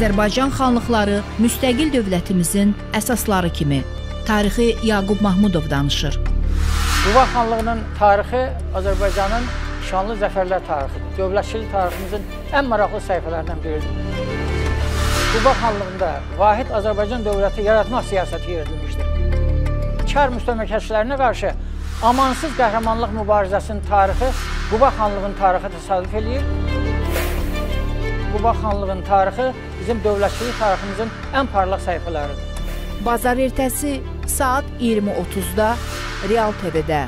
Azərbaycan xanlıqları müstəqil dövlətimizin əsasları kimi tarixi Yaqub Mahmudov danışır. Quba xanlığının tarixi Azərbaycanın şanlı zəfərlər tarixidir. Dövlətçilik tariximizin ən maraqlı səhifələrindən biridir. Quba xanlığında vahid Azərbaycan dövləti yaratmaq siyasəti yeridilmişdir. Çar müstəmləkəçilərinə qarşı amansız qəhrəmanlıq mübarizəsinin tarixi Quba xanlığının tarixi təsadüf eləyir. Quba xanlığının tarixi bizim dövlətçilik tariximizin ən parlaq səhifələridir. Bazar ertəsi saat 20:30-da Real TV-də